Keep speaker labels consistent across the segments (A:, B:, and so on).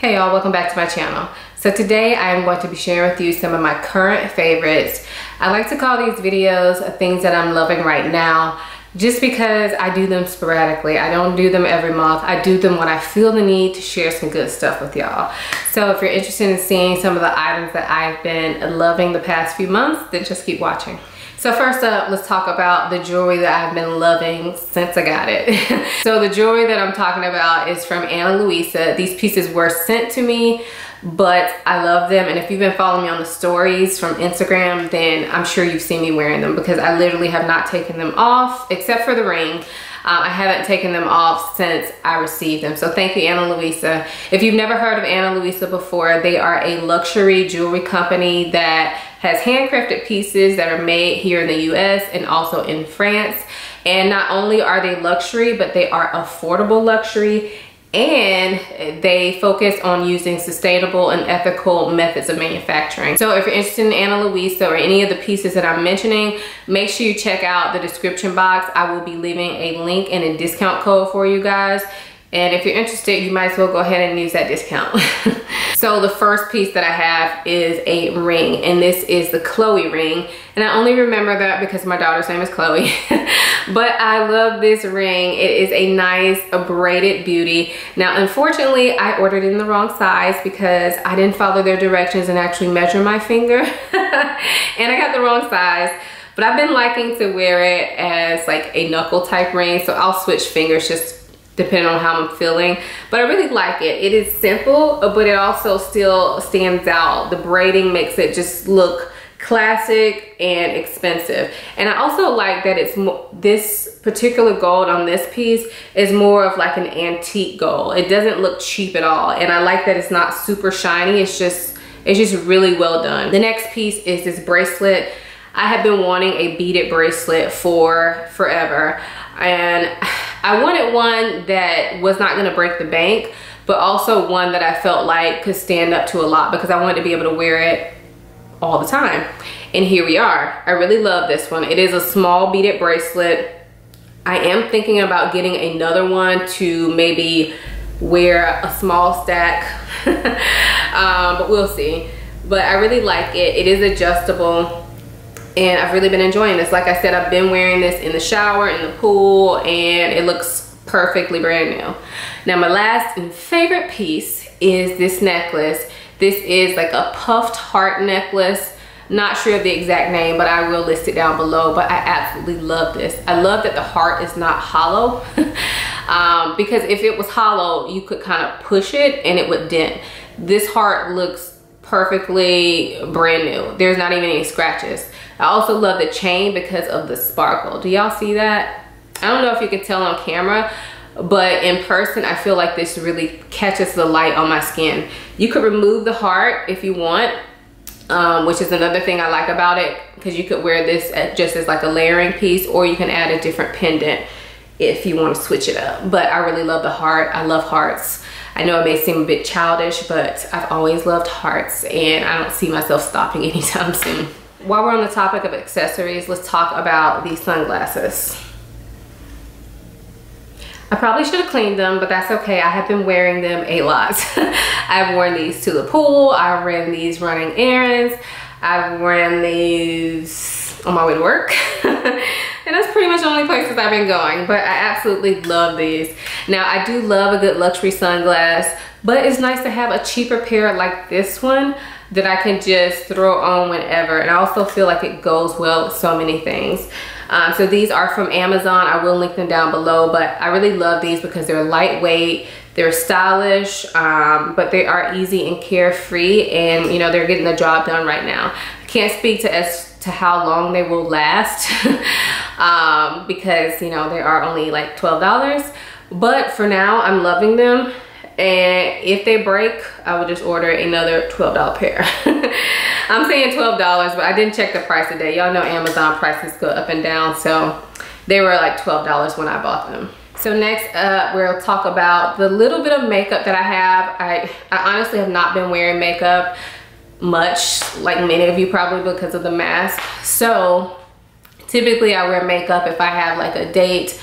A: Hey y'all, welcome back to my channel. So today I am going to be sharing with you some of my current favorites. I like to call these videos things that I'm loving right now just because I do them sporadically. I don't do them every month. I do them when I feel the need to share some good stuff with y'all. So if you're interested in seeing some of the items that I've been loving the past few months, then just keep watching. So first up, let's talk about the jewelry that I've been loving since I got it. so the jewelry that I'm talking about is from Ana Luisa. These pieces were sent to me, but I love them. And if you've been following me on the stories from Instagram, then I'm sure you've seen me wearing them because I literally have not taken them off except for the ring. Uh, I haven't taken them off since I received them. So thank you, Ana Luisa. If you've never heard of Ana Luisa before, they are a luxury jewelry company that has handcrafted pieces that are made here in the US and also in France. And not only are they luxury, but they are affordable luxury and they focus on using sustainable and ethical methods of manufacturing. So if you're interested in Ana Luisa or any of the pieces that I'm mentioning, make sure you check out the description box. I will be leaving a link and a discount code for you guys. And if you're interested, you might as well go ahead and use that discount. so the first piece that I have is a ring and this is the Chloe ring. And I only remember that because my daughter's name is Chloe. but I love this ring. It is a nice braided beauty. Now, unfortunately, I ordered in the wrong size because I didn't follow their directions and actually measure my finger. and I got the wrong size. But I've been liking to wear it as like a knuckle type ring. So I'll switch fingers just depending on how I'm feeling. But I really like it. It is simple, uh, but it also still stands out. The braiding makes it just look classic and expensive. And I also like that it's this particular gold on this piece is more of like an antique gold. It doesn't look cheap at all. And I like that it's not super shiny. It's just, it's just really well done. The next piece is this bracelet. I have been wanting a beaded bracelet for forever. And I wanted one that was not gonna break the bank, but also one that I felt like could stand up to a lot because I wanted to be able to wear it all the time. And here we are. I really love this one. It is a small beaded bracelet. I am thinking about getting another one to maybe wear a small stack, um, but we'll see. But I really like it. It is adjustable and I've really been enjoying this. Like I said, I've been wearing this in the shower, in the pool, and it looks perfectly brand new. Now my last and favorite piece is this necklace. This is like a puffed heart necklace. Not sure of the exact name, but I will list it down below. But I absolutely love this. I love that the heart is not hollow. um, because if it was hollow, you could kind of push it and it would dent. This heart looks perfectly brand new. There's not even any scratches. I also love the chain because of the sparkle. Do y'all see that? I don't know if you can tell on camera, but in person, I feel like this really catches the light on my skin. You could remove the heart if you want, um, which is another thing I like about it because you could wear this just as like a layering piece or you can add a different pendant if you want to switch it up. But I really love the heart. I love hearts. I know it may seem a bit childish, but I've always loved hearts and I don't see myself stopping anytime soon. While we're on the topic of accessories, let's talk about these sunglasses. I probably should have cleaned them, but that's okay. I have been wearing them a lot. I've worn these to the pool. I've worn these running errands. I've worn these on my way to work. and that's pretty much the only places I've been going, but I absolutely love these. Now, I do love a good luxury sunglass, but it's nice to have a cheaper pair like this one that I can just throw on whenever. And I also feel like it goes well with so many things. Um, so these are from Amazon. I will link them down below, but I really love these because they're lightweight, they're stylish, um, but they are easy and carefree and you know, they're getting the job done right now. Can't speak to as to how long they will last um, because you know, they are only like $12. But for now, I'm loving them and if they break i will just order another $12 pair. I'm saying $12 but i didn't check the price today. Y'all know amazon prices go up and down so they were like $12 when i bought them. So next up we'll talk about the little bit of makeup that i have. I i honestly have not been wearing makeup much like many of you probably because of the mask so typically i wear makeup if i have like a date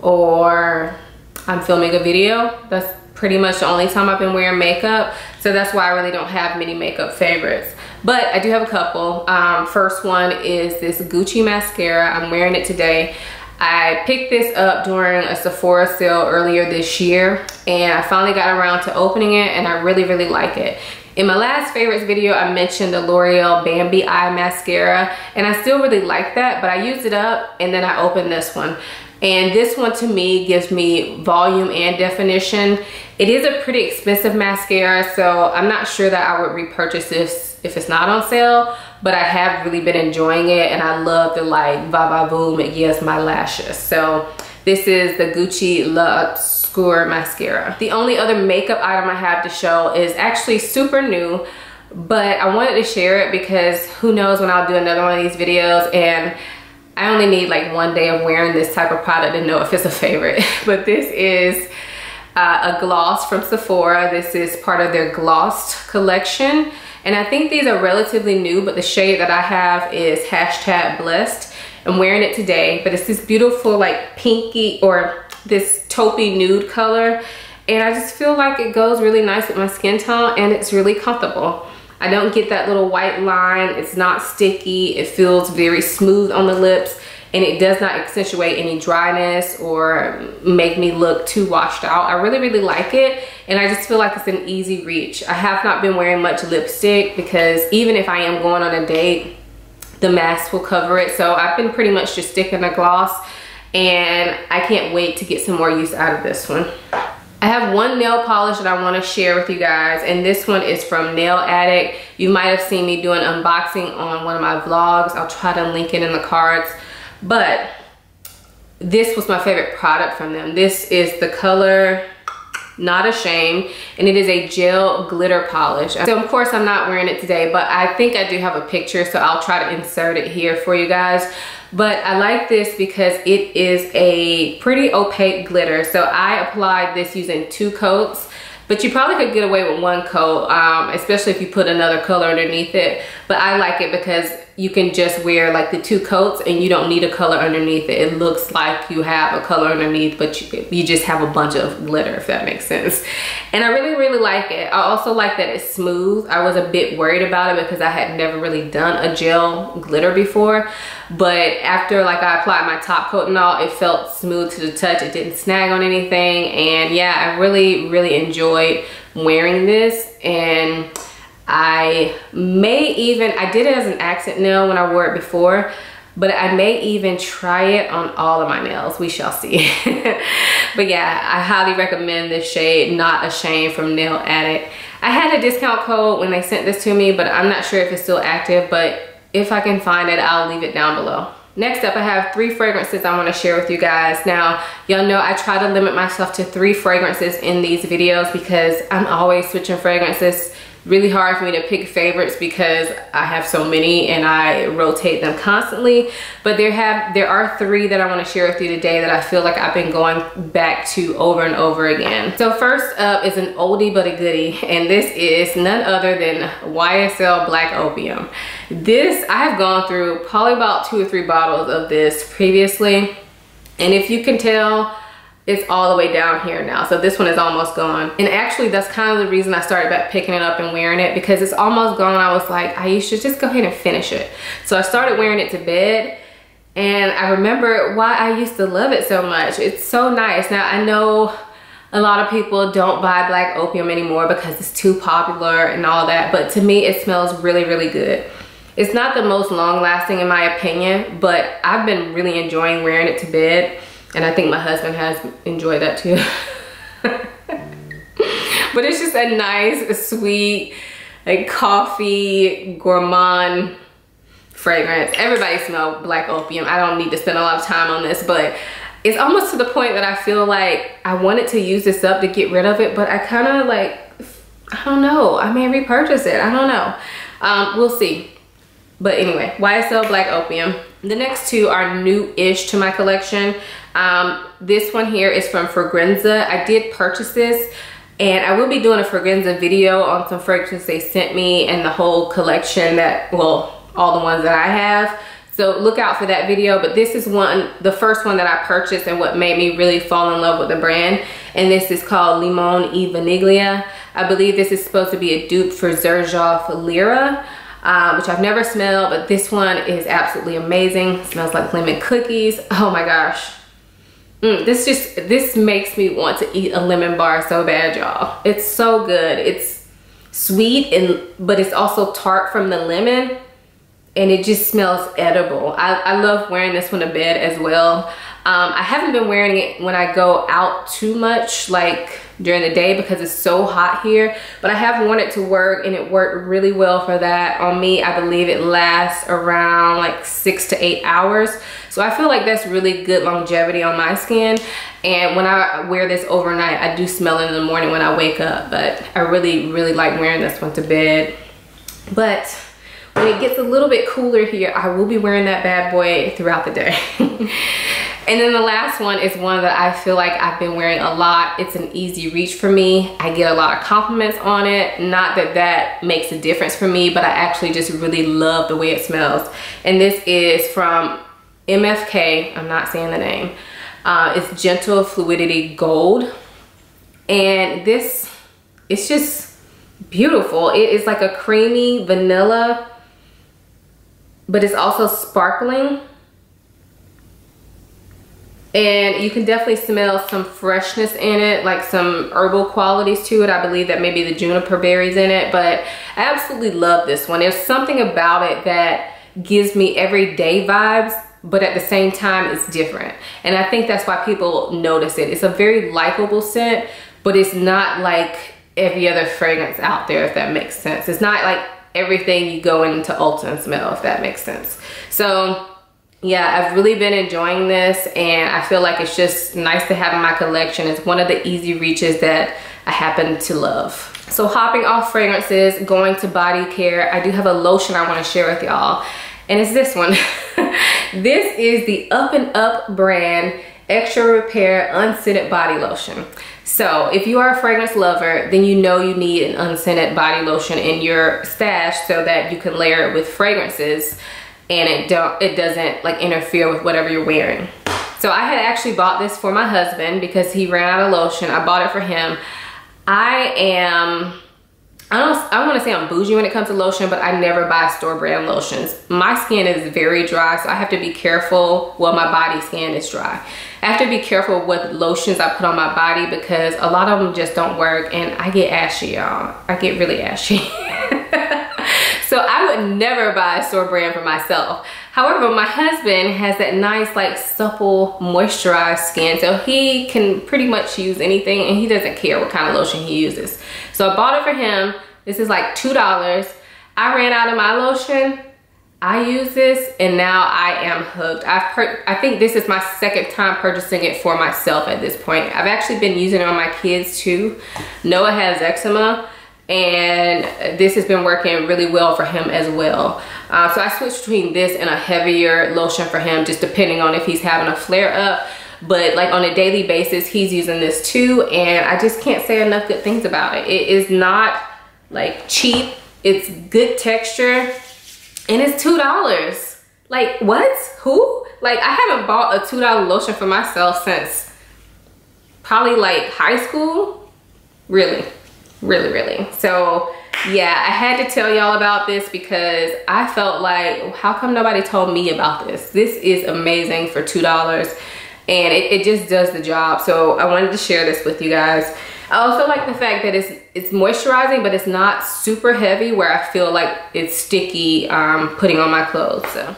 A: or i'm filming a video that's pretty much the only time I've been wearing makeup. So that's why I really don't have many makeup favorites. But I do have a couple. Um, first one is this Gucci mascara. I'm wearing it today. I picked this up during a Sephora sale earlier this year and I finally got around to opening it and I really, really like it. In my last favorites video, I mentioned the L'Oreal Bambi Eye Mascara and I still really like that, but I used it up and then I opened this one. And this one to me gives me volume and definition. It is a pretty expensive mascara, so I'm not sure that I would repurchase this if it's not on sale, but I have really been enjoying it and I love the like va va boom it gives my lashes. So this is the Gucci L'Obscur Mascara. The only other makeup item I have to show is actually super new, but I wanted to share it because who knows when I'll do another one of these videos and I only need like one day of wearing this type of product to know if it's a favorite. but this is uh, a gloss from Sephora. This is part of their glossed collection. And I think these are relatively new, but the shade that I have is hashtag blessed. I'm wearing it today, but it's this beautiful like pinky or this taupey nude color. And I just feel like it goes really nice with my skin tone and it's really comfortable. I don't get that little white line. It's not sticky. It feels very smooth on the lips and it does not accentuate any dryness or make me look too washed out. I really, really like it and I just feel like it's an easy reach. I have not been wearing much lipstick because even if I am going on a date, the mask will cover it. So I've been pretty much just sticking a gloss and I can't wait to get some more use out of this one. I have one nail polish that I want to share with you guys and this one is from Nail Addict. You might have seen me do an unboxing on one of my vlogs. I'll try to link it in the cards. But this was my favorite product from them. This is the color Not Ashamed and it is a gel glitter polish. So of course I'm not wearing it today but I think I do have a picture so I'll try to insert it here for you guys. But I like this because it is a pretty opaque glitter. So I applied this using two coats but you probably could get away with one coat, um, especially if you put another color underneath it. But I like it because you can just wear like the two coats and you don't need a color underneath it. It looks like you have a color underneath, but you, you just have a bunch of glitter, if that makes sense. And I really, really like it. I also like that it's smooth. I was a bit worried about it because I had never really done a gel glitter before. But after like I applied my top coat and all, it felt smooth to the touch. It didn't snag on anything. And yeah, I really, really enjoyed wearing this. And I may even, I did it as an accent nail when I wore it before, but I may even try it on all of my nails. We shall see. but yeah, I highly recommend this shade, Not Ashamed from Nail Addict. I had a discount code when they sent this to me, but I'm not sure if it's still active, but if I can find it, I'll leave it down below. Next up, I have three fragrances I wanna share with you guys. Now, y'all know I try to limit myself to three fragrances in these videos because I'm always switching fragrances really hard for me to pick favorites because I have so many and I rotate them constantly. But there have there are three that I want to share with you today that I feel like I've been going back to over and over again. So first up is an oldie but a goodie and this is none other than YSL Black Opium. This, I have gone through probably about two or three bottles of this previously. And if you can tell, it's all the way down here now. So this one is almost gone. And actually that's kind of the reason I started back picking it up and wearing it because it's almost gone. I was like, I should just go ahead and finish it. So I started wearing it to bed and I remember why I used to love it so much. It's so nice. Now I know a lot of people don't buy black opium anymore because it's too popular and all that. But to me, it smells really, really good. It's not the most long lasting in my opinion, but I've been really enjoying wearing it to bed. And I think my husband has enjoyed that too. but it's just a nice, sweet, like coffee, gourmand fragrance. Everybody smell black opium. I don't need to spend a lot of time on this, but it's almost to the point that I feel like I wanted to use this up to get rid of it, but I kind of like, I don't know. I may repurchase it. I don't know. Um, we'll see. But anyway, YSL Black Opium. The next two are new-ish to my collection. Um, this one here is from Fragranza. I did purchase this and I will be doing a Fragranza video on some fragrances they sent me and the whole collection that, well, all the ones that I have. So look out for that video. But this is one, the first one that I purchased and what made me really fall in love with the brand. And this is called Limon e Vaniglia. I believe this is supposed to be a dupe for Xerjoff Lyra. Uh, which I've never smelled, but this one is absolutely amazing. It smells like lemon cookies. Oh my gosh. Mm, this just, this makes me want to eat a lemon bar so bad, y'all. It's so good. It's sweet, and but it's also tart from the lemon, and it just smells edible. I, I love wearing this one to bed as well. Um, I haven't been wearing it when I go out too much, like during the day because it's so hot here. But I have worn it to work and it worked really well for that. On me, I believe it lasts around like six to eight hours. So I feel like that's really good longevity on my skin. And when I wear this overnight, I do smell it in the morning when I wake up. But I really, really like wearing this one to bed. But when it gets a little bit cooler here, I will be wearing that bad boy throughout the day. And then the last one is one that I feel like I've been wearing a lot. It's an easy reach for me. I get a lot of compliments on it. Not that that makes a difference for me, but I actually just really love the way it smells. And this is from MFK, I'm not saying the name. Uh, it's Gentle Fluidity Gold. And this, it's just beautiful. It is like a creamy vanilla, but it's also sparkling. And you can definitely smell some freshness in it like some herbal qualities to it. I believe that maybe the juniper berries in it but i absolutely love this one. There's something about it that gives me everyday vibes but at the same time it's different. And i think that's why people notice it. It's a very likable scent but it's not like every other fragrance out there if that makes sense. It's not like everything you go into ulta and smell if that makes sense so yeah, I've really been enjoying this and I feel like it's just nice to have in my collection. It's one of the easy reaches that I happen to love. So hopping off fragrances, going to body care, I do have a lotion I wanna share with y'all and it's this one. this is the Up and Up brand Extra Repair Unscented Body Lotion. So if you are a fragrance lover, then you know you need an unscented body lotion in your stash so that you can layer it with fragrances and it don't it doesn't like interfere with whatever you're wearing. So I had actually bought this for my husband because he ran out of lotion. I bought it for him. I am I don't I want to say I'm bougie when it comes to lotion, but I never buy store brand lotions. My skin is very dry, so I have to be careful. Well, my body skin is dry. I have to be careful what lotions I put on my body because a lot of them just don't work and I get ashy, y'all. I get really ashy. So I would never buy a store brand for myself. However, my husband has that nice like supple moisturized skin. So he can pretty much use anything and he doesn't care what kind of lotion he uses. So I bought it for him. This is like $2. I ran out of my lotion. I use this and now I am hooked. I've I think this is my second time purchasing it for myself at this point. I've actually been using it on my kids too. Noah has eczema and this has been working really well for him as well. Uh, so I switched between this and a heavier lotion for him just depending on if he's having a flare up but like on a daily basis he's using this too and I just can't say enough good things about it. It is not like cheap, it's good texture and it's $2. Like what? Who? Like I haven't bought a $2 lotion for myself since probably like high school. Really really really. So yeah i had to tell y'all about this because i felt like how come nobody told me about this? This is amazing for two dollars and it, it just does the job. So i wanted to share this with you guys. I also like the fact that it's it's moisturizing but it's not super heavy where i feel like it's sticky um, putting on my clothes so.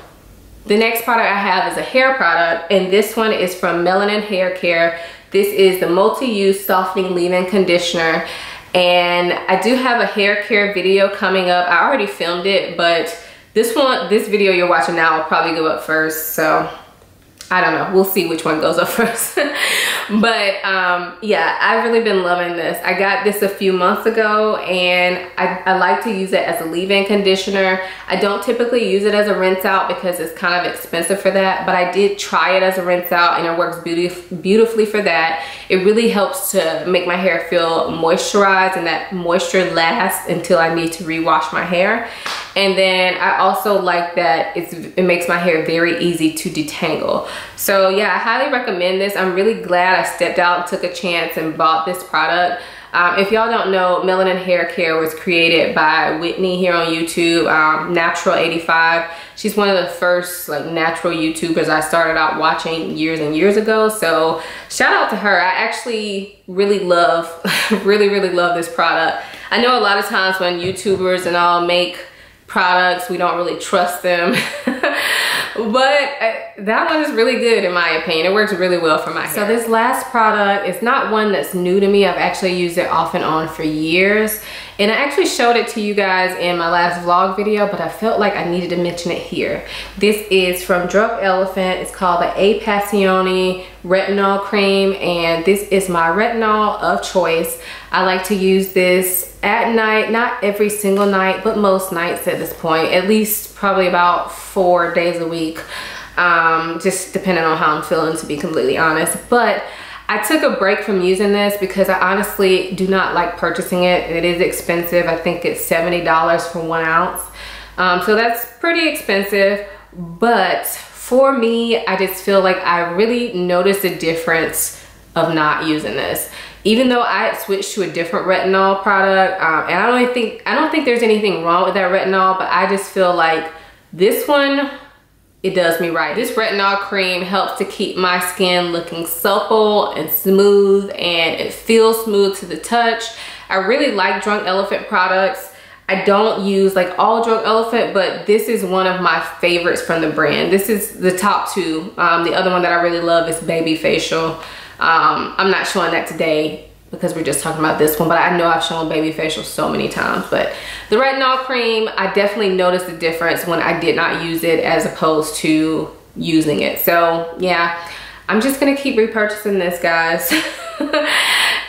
A: The next product I have is a hair product and this one is from Melanin Hair Care. This is the multi-use softening leave-in conditioner and I do have a hair care video coming up. I already filmed it, but this one, this video you're watching now will probably go up first. So I don't know. We'll see which one goes up first. but um, yeah, I've really been loving this. I got this a few months ago and I, I like to use it as a leave-in conditioner. I don't typically use it as a rinse out because it's kind of expensive for that, but I did try it as a rinse out and it works beautif beautifully for that. It really helps to make my hair feel moisturized and that moisture lasts until I need to rewash my hair And then I also like that it makes my hair very easy to detangle. So yeah, I highly recommend this. I'm really glad I stepped out took a chance and bought this product. Um, if y'all don't know, Melanin Hair Care was created by Whitney here on YouTube, um, Natural85. She's one of the first like natural YouTubers I started out watching years and years ago. So shout out to her. I actually really love, really, really love this product. I know a lot of times when YouTubers and all make products, we don't really trust them. but uh, that one is really good in my opinion. It works really well for my hair. So this last product is not one that's new to me. I've actually used it off and on for years. And I actually showed it to you guys in my last vlog video, but I felt like I needed to mention it here. This is from Drunk Elephant. It's called the A Passioni Retinol Cream, and this is my retinol of choice. I like to use this at night, not every single night, but most nights at this point, at least probably about four days a week, um, just depending on how I'm feeling to be completely honest. But I took a break from using this because I honestly do not like purchasing it. It is expensive. I think it's $70 for one ounce. Um, so that's pretty expensive. But for me, I just feel like I really noticed a difference of not using this. Even though I switched to a different retinol product, um, and I don't think I don't think there's anything wrong with that retinol, but I just feel like this one it does me right. This retinol cream helps to keep my skin looking supple and smooth and it feels smooth to the touch. I really like Drunk Elephant products. I don't use like all Drunk Elephant, but this is one of my favorites from the brand. This is the top two. Um, the other one that I really love is Baby Facial. Um, I'm not showing that today because we're just talking about this one, but I know I've shown baby facial so many times. But the retinol cream, I definitely noticed the difference when I did not use it as opposed to using it. So yeah, I'm just gonna keep repurchasing this, guys.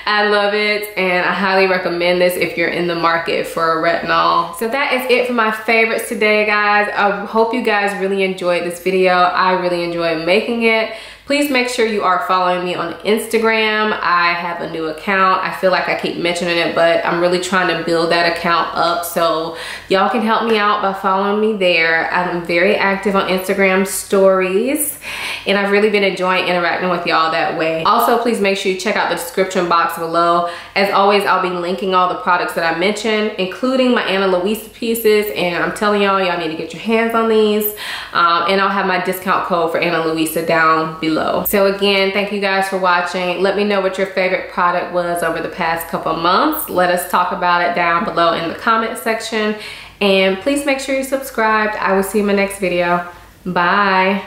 A: I love it and I highly recommend this if you're in the market for a retinol. So that is it for my favorites today, guys. I hope you guys really enjoyed this video. I really enjoyed making it. Please make sure you are following me on Instagram. I have a new account. I feel like I keep mentioning it, but I'm really trying to build that account up. So y'all can help me out by following me there. I'm very active on Instagram stories and I've really been enjoying interacting with y'all that way. Also, please make sure you check out the description box below. As always, I'll be linking all the products that I mentioned, including my Ana Luisa pieces. And I'm telling y'all, y'all need to get your hands on these. Um, and I'll have my discount code for Ana Luisa down below below. So again, thank you guys for watching. Let me know what your favorite product was over the past couple months. Let us talk about it down below in the comment section. And please make sure you're subscribed. I will see you in my next video. Bye.